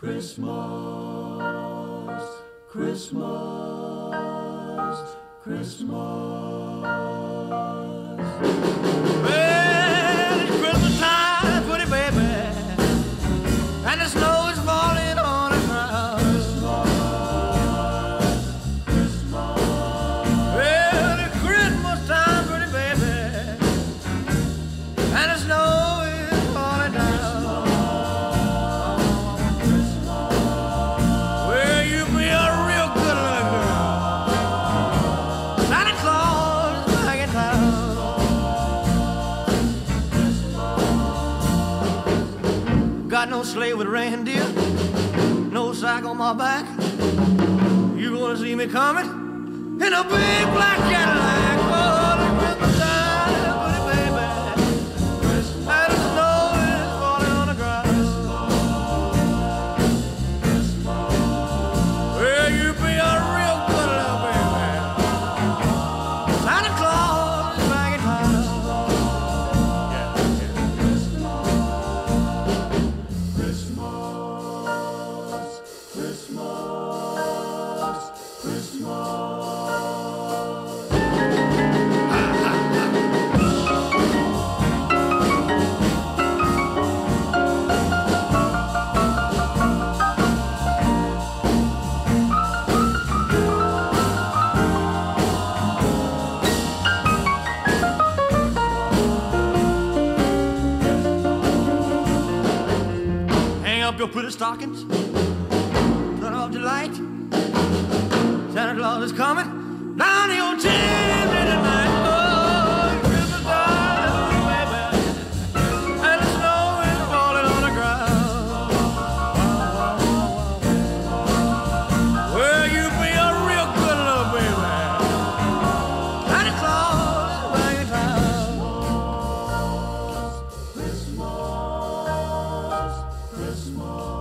Christmas, Christmas, Christmas. Well, it's Christmas time, pretty baby, and the snow No sleigh with reindeer, no sack on my back. You gonna see me coming in a big black Cadillac? Up your pretty stockings. Turn off the light. Santa Claus is coming. small.